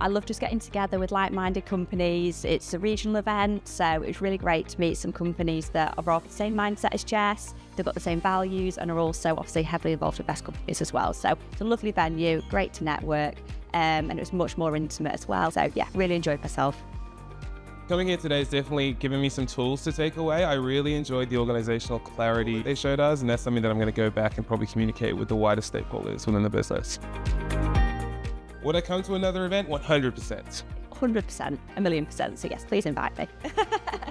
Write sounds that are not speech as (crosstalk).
I love just getting together with like-minded companies. It's a regional event, so it was really great to meet some companies that are of the same mindset as Chess. They've got the same values and are also obviously heavily involved with best companies as well. So it's a lovely venue, great to network, um, and it was much more intimate as well. So yeah, really enjoyed myself. Coming here today has definitely given me some tools to take away. I really enjoyed the organizational clarity they showed us, and that's something that I'm going to go back and probably communicate with the wider stakeholders within the business. Would I come to another event? 100%. 100%, a million percent. So yes, please invite me. (laughs)